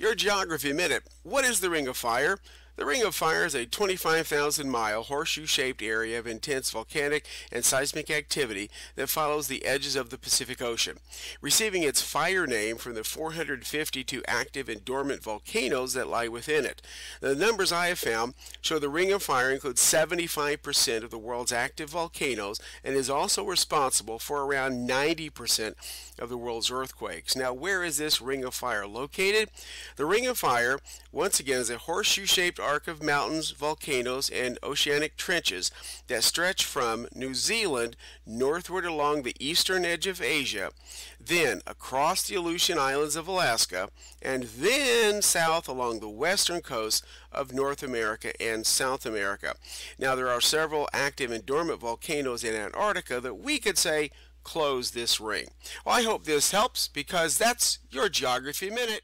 Your Geography Minute. What is the Ring of Fire? The Ring of Fire is a 25,000 mile horseshoe shaped area of intense volcanic and seismic activity that follows the edges of the Pacific Ocean, receiving its fire name from the 452 active and dormant volcanoes that lie within it. The numbers I have found show the Ring of Fire includes 75% of the world's active volcanoes and is also responsible for around 90% of the world's earthquakes. Now, where is this Ring of Fire located? The Ring of Fire, once again, is a horseshoe shaped arc of mountains, volcanoes, and oceanic trenches that stretch from New Zealand northward along the eastern edge of Asia, then across the Aleutian Islands of Alaska, and then south along the western coast of North America and South America. Now, there are several active and dormant volcanoes in Antarctica that we could say close this ring. Well, I hope this helps because that's your Geography Minute.